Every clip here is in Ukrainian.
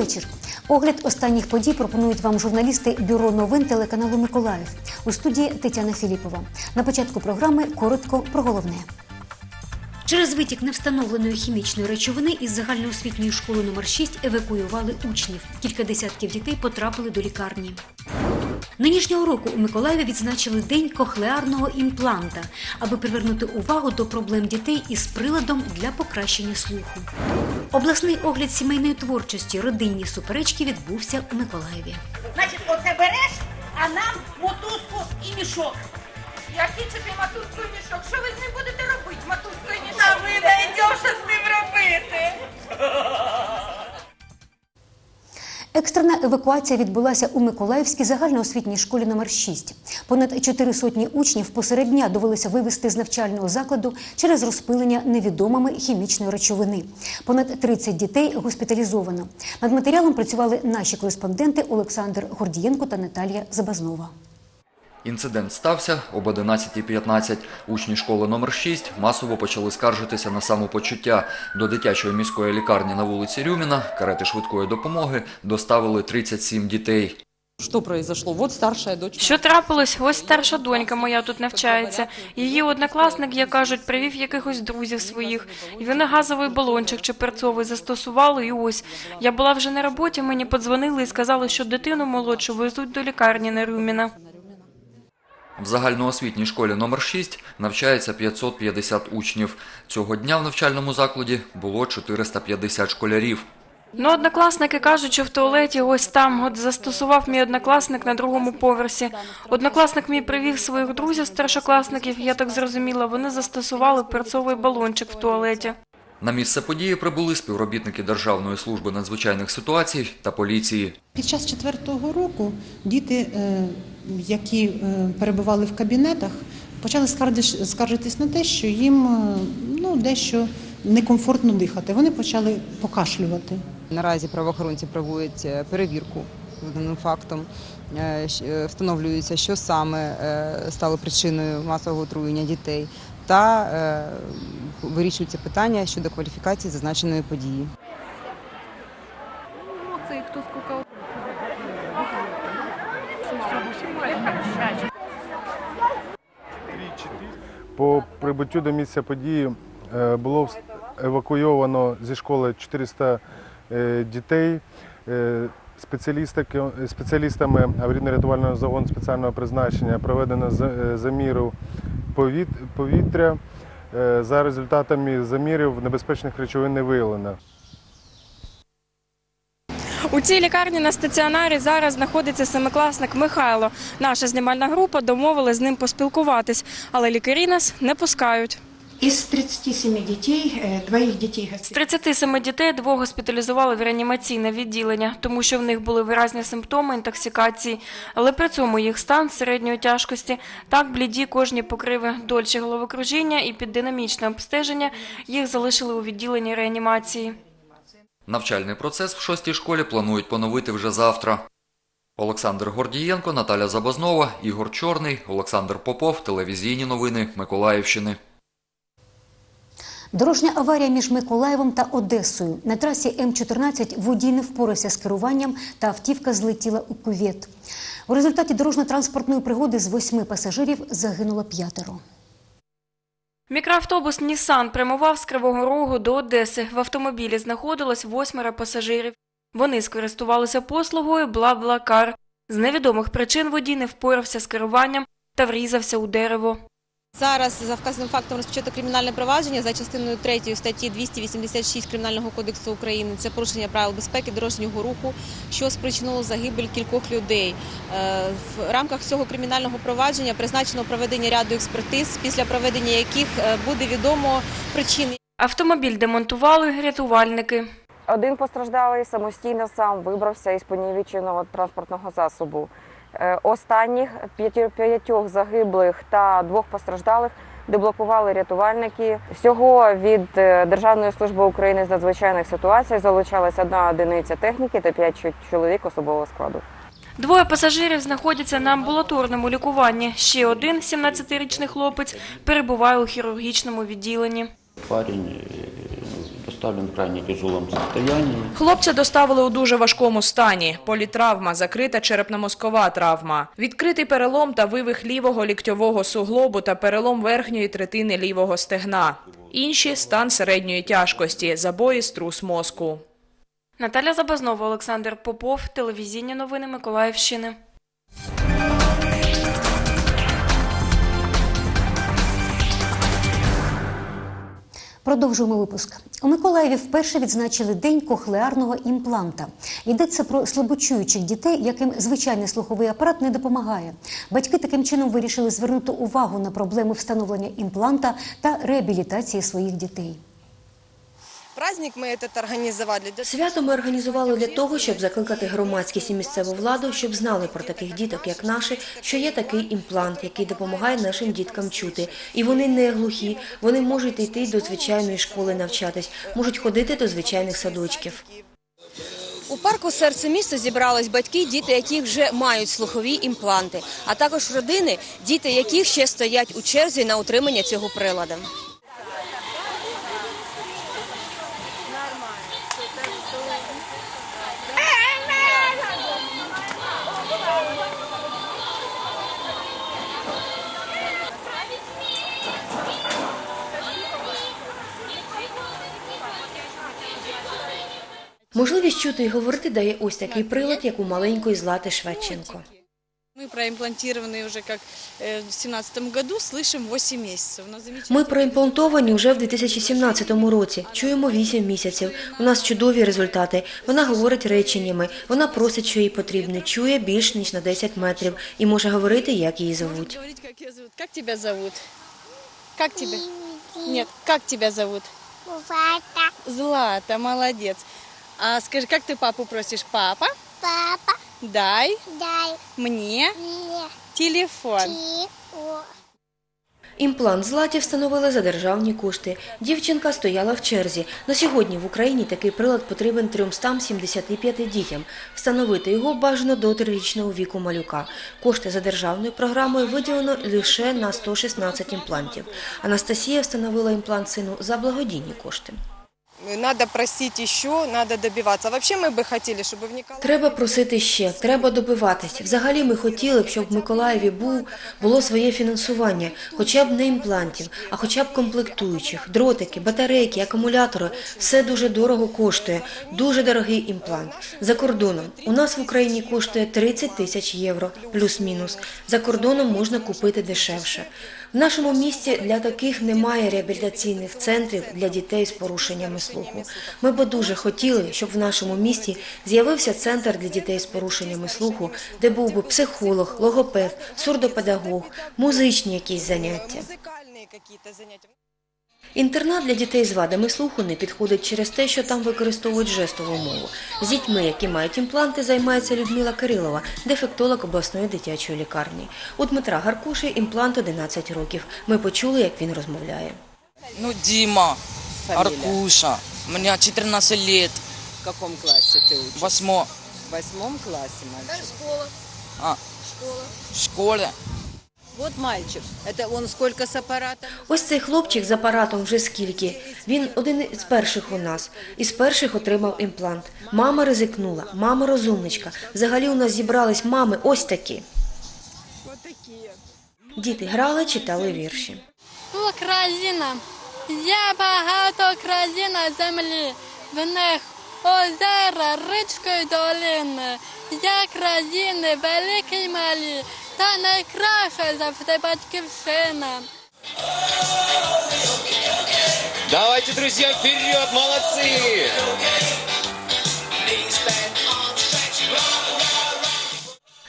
вечір. Огляд останніх подій пропонують вам журналісти бюро новин телеканалу Миколаїв у студії Тетяна Філіпова. На початку програми коротко про головне. Через витік невстановленої хімічної речовини із загальноосвітньої школи номер 6 евакуювали учнів. Кілька десятків дітей потрапили до лікарні. Нинішнього року у Миколаєві відзначили День кохлеарного імпланта, аби привернути увагу до проблем дітей із приладом для покращення слуху. Обласний огляд сімейної творчості родинні суперечки відбувся у Миколаєві. Значить, оце береш, а нам мотузку і мішок. Я це ти і мішок? Що евакуація відбулася у Миколаївській загальноосвітній школі номер 6. Понад чотири сотні учнів посеред дня довелося вивезти з навчального закладу через розпилення невідомими хімічної речовини. Понад 30 дітей госпіталізовано. Над матеріалом працювали наші кореспонденти Олександр Гордієнко та Наталія Забазнова. Інцидент стався об 11.15. Учні школи номер 6 масово почали скаржитися на самопочуття. До дитячої міської лікарні на вулиці Рюміна карети швидкої допомоги доставили 37 дітей. Что произошло? Вот старшая дочь. Що трапилось? Ось старша донька моя тут навчається. Її однокласник, як кажуть, привів якихось друзів своїх. І вони газовий балончик чи перцовий застосували. І ось я була вже на роботі. Мені подзвонили і сказали, що дитину молодшу везуть до лікарні на Рюміна. В загальноосвітній школі номер 6 навчається 550 учнів. Цього дня в навчальному закладі було 450 школярів. Ну, однокласники кажуть, що в туалеті ось там от застосував мій однокласник на другому поверсі. Однокласник мій привів своїх друзів старшокласників, я так зрозуміла, вони застосували перцовий балончик в туалеті. На місце події прибули співробітники Державної служби надзвичайних ситуацій та поліції. Під час четвертого року діти, е, які е, перебували в кабінетах, почали скаржитись на те, що їм е, ну, дещо некомфортно дихати. Вони почали покашлювати. Наразі правоохоронці проводять е, перевірку за даним фактом. Встановлюється, що саме стало причиною масового отруєння дітей, та вирішується питання щодо кваліфікації зазначеної події. По прибуттю до місця події е, було евакуйовано зі школи 400 е, дітей. Е, Спеціалістами аварійно-рятувального загону спеціального призначення проведено за- заміру повіт- повітря. За результатами замірів небезпечних речовин не виявлено. У цій лікарні на стаціонарі зараз знаходиться семикласник Михайло. Наша знімальна група домовилась з ним поспілкуватись, але лікарі нас не пускають. Из 37 детей, э, двоих детей З 37 дітей двох госпіталізували в реанімаційне відділення, тому що в них були виразні симптоми інтоксикації, але при цьому їх стан середньої тяжкості, так бліді кожні покриви дольче головокружіння і під динамічне обстеження їх залишили у відділенні реанімації. Навчальний процес в шостій школі планують поновити вже завтра. Олександр Гордієнко, Наталя Забазнова, Ігор Чорний, Олександр Попов, телевізійні новини Миколаївщини. Дорожня аварія між Миколаєвом та Одесою. На трасі М14 водій не впорався з керуванням та автівка злетіла у кювет. У результаті дорожньо-транспортної пригоди з восьми пасажирів загинуло п'ятеро. Мікроавтобус Нісан прямував з Кривого Рогу до Одеси. В автомобілі знаходилось восьмеро пасажирів. Вони скористувалися послугою «Бла-Бла-Кар». З невідомих причин водій не впорався з керуванням та врізався у дерево. Зараз за вказаним фактом розпочато кримінальне провадження за частиною 3 статті 286 Кримінального кодексу України. Це порушення правил безпеки дорожнього руху, що спричинило загибель кількох людей. Е, В рамках цього кримінального провадження призначено проведення ряду експертиз, після проведення яких е, буде відомо причини. Автомобіль демонтували рятувальники. Один постраждалий самостійно сам вибрався із понівеченого транспортного засобу. Е, Останніх п'ятьох загиблих та двох постраждалих деблокували рятувальники. Всього від е, Державної служби України з надзвичайних ситуацій залучалась одна одиниця техніки та п'ять чоловік особового складу. Двоє пасажирів знаходяться на амбулаторному лікуванні. Ще один, 17-річний хлопець, перебуває у хірургічному відділенні. Парень э, доставлен в крайне тяжелом состоянии. Хлопця доставили у дуже важкому стані. Політравма, закрита черепно-мозкова травма, відкритий перелом та вивих лівого ліктьового суглобу та перелом верхньої третини лівого стегна. Інші – стан середньої тяжкості, забої струс мозку. Наталя Забазнова, Олександр Попов, телевізійні новини Миколаївщини. Продовжуємо випуск. У Миколаєві вперше відзначили день кохлеарного імпланта. Йдеться про слабочуючих дітей, яким звичайний слуховий апарат не допомагає. Батьки таким чином вирішили звернути увагу на проблему встановлення імпланта та реабілітації своїх дітей. Праздник ми этот організували. Свято ми організували для того, щоб закликати громадськість і місцеву владу, щоб знали про таких діток, як наші, що є такий імплант, який допомагає нашим діткам чути. І вони не глухі, вони можуть йти до звичайної школи навчатись, можуть ходити до звичайних садочків. У парку серце міста зібрались батьки, діти яких вже мають слухові імпланти, а також родини, діти яких ще стоять у черзі на утримання цього прилада. Можливість чути і говорити дає ось такий прилад, як у маленької Злати Шведченко. Мы проимплантированы уже как э, в 2017 году, слышим 8 месяцев. У нас замечательно. Ми проімплантовані вже в 2017 році. Чуємо 8 місяців. У нас чудові результати. Вона говорить реченнями. Вона просить, що їй потрібно. Чує більш ніж на 10 метрів і може говорити, як її зовуть. Говорить, как ее зовут. Как тебя зовут? Как тебя? Нет, как тебя зовут? Злата. Злата, молодец. А скажи, как ты папу просишь? Папа? Папа. Дай. Дай. Мне. Мне. Телефон. Імплант Златі встановили за державні кошти. Дівчинка стояла в черзі. На сьогодні в Україні такий прилад потрібен 375 дітям. Встановити його бажано до трирічного віку малюка. Кошти за державною програмою виділено лише на 116 імплантів. Анастасія встановила імплант сину за благодійні кошти. Надо просить еще, надо добиваться. А Вообще мы бы хотели, чтобы в Николаеве... Треба просити ще, треба добиватись. Взагалі ми хотіли б, щоб в Миколаєві був, було своє фінансування, хоча б не імплантів, а хоча б комплектуючих, дротики, батарейки, акумулятори. Все дуже дорого коштує, дуже дорогий імплант. За кордоном. У нас в Україні коштує 30 тисяч євро, плюс-мінус. За кордоном можна купити дешевше. В нашому місті для таких немає реабілітаційних центрів для дітей з порушеннями слуху. Ми би дуже хотіли, щоб в нашому місті з'явився центр для дітей з порушеннями слуху, де був би психолог, логопед, сурдопедагог, музичні якісь заняття. Музыкальные какие-то занятия. Інтернат для дітей з вадами слуху не підходить через те, що там використовують жестову мову. З дітьми, які мають імпланти, займається Людмила Кирилова, дефектолог обласної дитячої лікарні. У Дмитра Гаркуші імплант 11 років. Ми почули, як він розмовляє. Ну, Дима, Аркуша, мне 14 лет, В каком классе ты учишься? восьмо, В восьмом классе мальчик. Школа. а, в школе. Вот мальчик. Это он сколько с аппаратом? Ось цей хлопчик з апаратом вже скільки. Він один із перших у нас. Із перших отримав імплант. Мама ризикнула, мама розумничка. Взагалі у нас зібрались мами ось такі. Діти грали, читали вірші. Україна, є багато країн на землі, в них озера, річки долини, є країни великі й малі, та найкраща завжди батьківщина. Давайте, друзья, вперед, молодцы!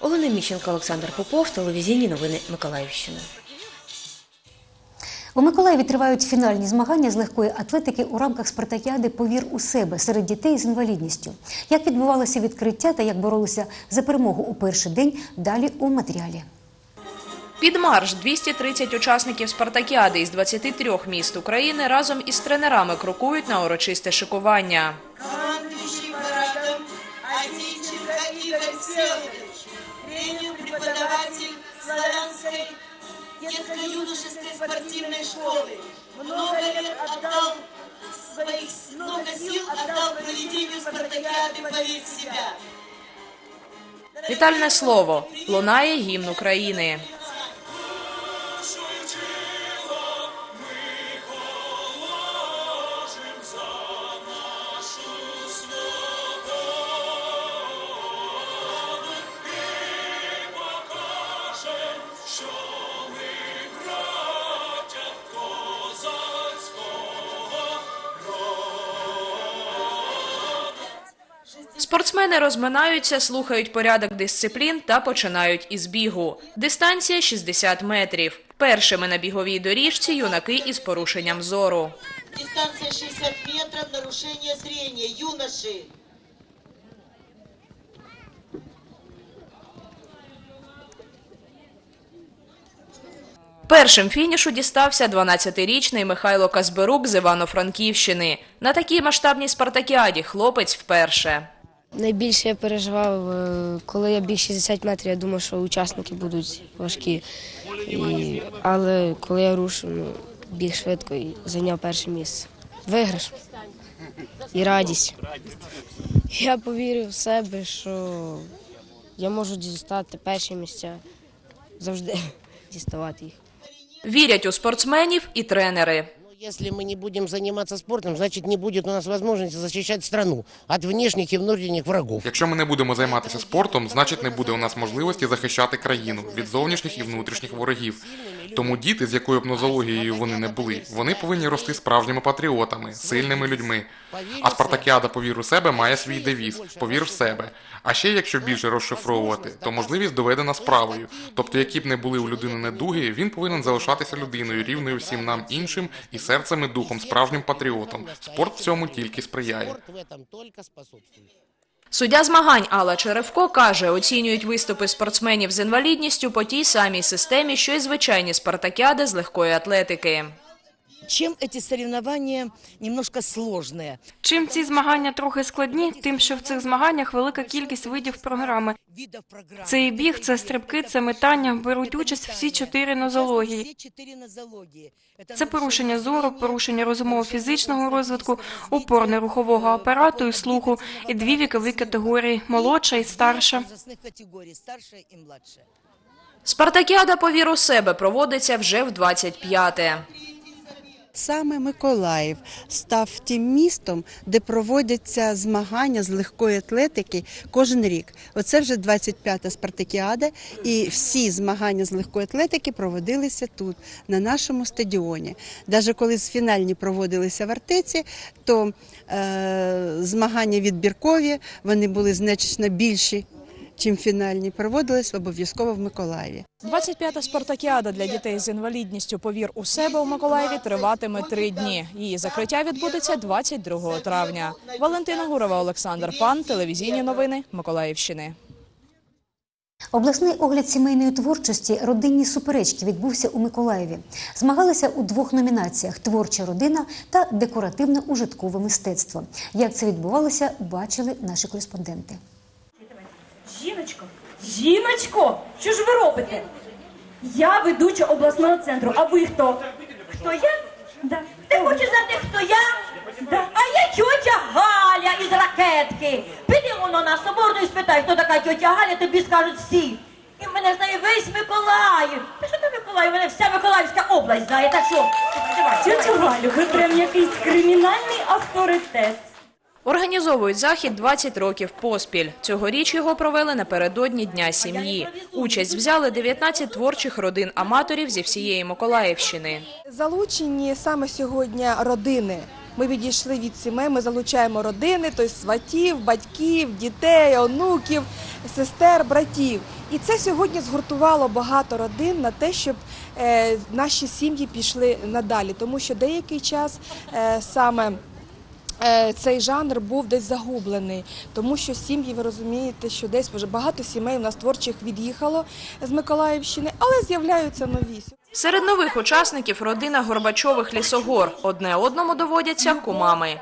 Олена Міщенко, Олександр Попов, телевізійні новини Миколаївщини. У Миколаєві тривають фінальні змагання з легкої атлетики у рамках спартакіади Повір у себе серед дітей з інвалідністю. Як відбувалося відкриття та як боролися за перемогу у перший день, далі у матеріалі. Під марш 230 учасників спартакіади із 23 міст України разом із тренерами крокують на урочисте шикування. Тренер, преподаватель детско-юношеской спортивной школы. Много лет отдал своих много сил отдал проведению спартакиады «Поверь в себя». Вітальне слово лунає гімн України. Спортсмени розминаються, слухають порядок дисциплін та починають із бігу. Дистанція 60 метрів. Першими на біговій доріжці юнаки із порушенням зору. Дистанция 60 метров, нарушение зрения. Юноши. Першим фінішу дістався 12-річний Михайло Казберук з Івано-Франківщини. На такій масштабній спартакіаді хлопець вперше. Найбільше я переживав, е, коли я біг 60 метрів, я думав, що учасники будуть важкі. І, але коли я рушив, ну, біг швидко і зайняв перше місце. Виграш і радість. Я повірив в себе, що я можу дістати перші місця, завжди діставати їх. Вірять у спортсменів і тренери. Если мы не будем заниматься спортом, значит не будет у нас возможности защищать страну от внешних и внутренних врагов. Якщо ми не будемо займатися спортом, значить не буде у нас можливості захищати країну від зовнішніх і внутрішніх ворогів. Тому діти, з якою б нозологією вони не були, вони повинні рости справжніми патріотами, сильними людьми. А спартакіада «Повір у себе має свій девіз Повір в себе. А ще якщо більше розшифровувати, то можливість доведена справою. Тобто, які б не були у людини недуги, він повинен залишатися людиною, рівною всім нам іншим і серцем і духом, справжнім патріотом. Спорт в цьому тільки сприяє. Суддя змагань Алла Черевко каже, оцінюють виступи спортсменів з інвалідністю по тій самій системі, що й звичайні спартакіади з легкої атлетики. Чем эти соревнования немножко сложные? Чим ці змагання трохи складні, тим, що в цих змаганнях велика кількість видів програми. Це і біг, це стрибки, це метання. Беруть участь всі чотири нозології. Це порушення зору, порушення розумово-фізичного розвитку, опорно-рухового апарату і слуху, і дві вікові категорії молодша і старша. Возрастных категорий старшая и младшая. Спартакіада «Повір у себе проводиться вже в 25-те. Саме Миколаїв став тим містом, де проводяться змагання з легкої атлетики кожен рік. Оце вже 25-та спартакіада, і всі змагання з легкої атлетики проводилися тут, на нашому стадіоні. Навіть коли фінальні проводилися в Артеці, то е, змагання відбіркові вони були значно більші. Чим фінальні проводились обов'язково в Миколаєві. 25-та спартакіада для дітей з інвалідністю «Повір у себе» у Миколаєві триватиме три дні. Її закриття відбудеться 22 травня. Валентина Гурова, Олександр Пан, телевізійні новини Миколаївщини. Обласний огляд сімейної творчості Родинні суперечки відбувся у Миколаєві. Змагалися у двох номінаціях творча родина та декоративно-ужиткове мистецтво. Як це відбувалося, бачили наші кореспонденти. Жіночко, жіночко, що ж ви робите? Я ведуча обласного центру, а ви хто? Хто я? Да. Ти хочеш знати, хто я? Да. А я тьотя Галя із ракетки. Піди воно на соборну і спитай, хто така тьотя Галя, тобі скажуть всі. І мене знає весь Миколаїв. Та що там Миколаїв? Мене вся Миколаївська область знає. Так що, давай. Тьотя Галю, ви прям якийсь кримінальний авторитет. Організовують захід 20 років поспіль. Цьогоріч його провели напередодні Дня сім'ї. Участь взяли 19 творчих родин аматорів зі всієї Миколаївщини. Залучені саме сьогодні родини. Ми відійшли від сімей, ми залучаємо родини, тобто сватів, батьків, дітей, онуків, сестер, братів. І це сьогодні згуртувало багато родин на те, щоб е, наші сім'ї пішли надалі, тому що деякий час е, саме. Е, Цей жанр був десь загублений, тому що сім'ї, ви розумієте, що десь вже багато сімей у нас творчих від'їхало з Миколаївщини, але з'являються нові. Серед нових учасників родина Горбачових лісогор. Одне одному доводяться кумами.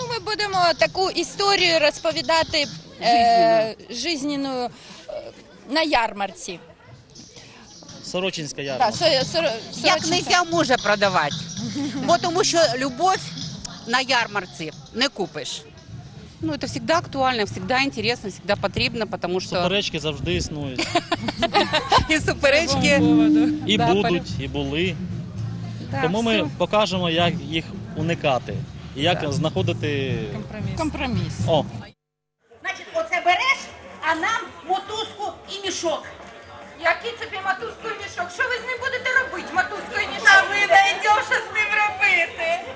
Ну, ми будемо таку історію розповідати е, жизненну е, на ярмарці. Сорочинська Да, ярмарка. со- соро- Як Сорочинська. нельзя може продавати. Бо тому що любов на ярмарці не купиш. Ну, это всегда актуально, всегда интересно, всегда потрібно, потому що Суперечки завжди існують. і суперечки І Да, будуть, і були. Да, Тому ми покажемо, як їх уникати. І як знаходити компроміс. О, Значить, оце береш, а нам мотузку і мішок. Який тобі матузку і мішок? Що ви з ним будете робити, матузку і мішок? А ви знайдемо, що з ним робити.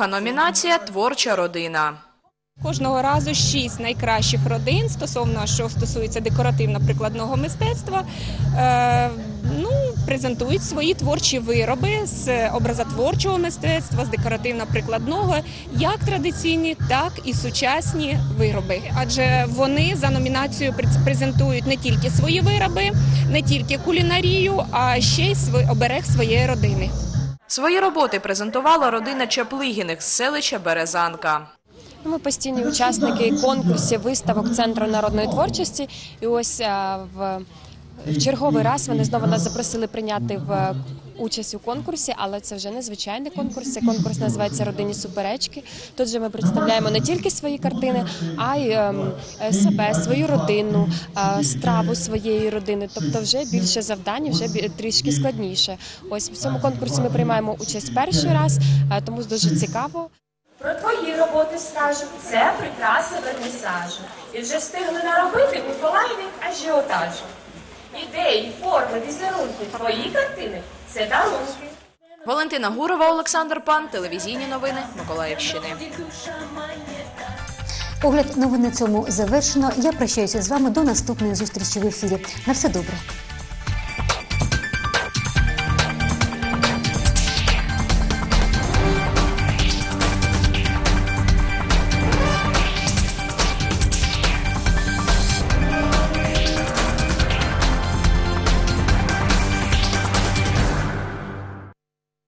Друга номінація творча родина. Кожного разу шість найкращих родин стосовно що стосується декоративно-прикладного мистецтва. Е, ну, презентують свої творчі вироби з образотворчого мистецтва, з декоративно-прикладного, як традиційні, так і сучасні вироби. Адже вони за номінацією през- презентують не тільки свої вироби, не тільки кулінарію, а ще й оберег своєї родини. Свої роботи презентувала родина Чаплигіних з селища Березанка. Ми постійні учасники конкурсів, виставок Центру народної творчості. І ось е, в, черговий раз вони знову нас запросили прийняти в участь у конкурсі, але це вже не звичайний конкурс. Цей конкурс називається Родинні суперечки. Тут же ми представляємо не тільки свої картини, а й ем, е, себе, свою родину, е, страву своєї родини. Тобто, вже більше завдань, вже трішки складніше. Ось в цьому конкурсі ми приймаємо участь перший раз, е, тому дуже цікаво. Про твої роботи скажу, це прикраси вернісажу. І вже встигли наробити у Миколаєві ажіотажу. Ідеї, форми, візерунки, твої картини це дарунки. Валентина Гурова, Олександр Пан, телевізійні новини Миколаївщини. Погляд новин на цьому завершено. Я прощаюся з вами до наступної зустрічі в ефірі. На все добре.